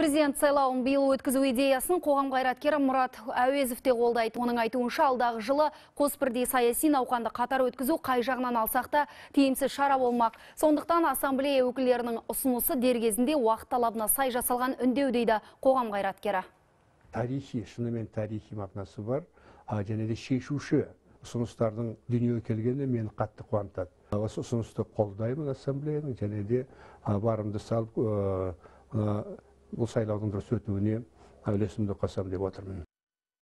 Президент сайлауын биыл өткізу идеясын қоғам қайраткері Мұрат Әуезов те қолдайды. Оның айтуынша алдағы жылы қос бірдей саяси науқанды қатар өткізу қай жағынан алсақ та тиімсіз шара болмақ. Сондықтан ассамблея өкілдерінің ұсынысы дер кезінде уақыт талабына сай жасалған үндеу дейді қоғам қайраткері. тарихи шынымен тарихи мағынасы бар және де шешуші ұсыныстардың дүниеге келгені мені қатты қуантады осы ұсынысты қолдаймын ассамблеяның және де барымды салып бұл сайлаудың дұрыс өтуіне үлесімді қосамын деп отырмын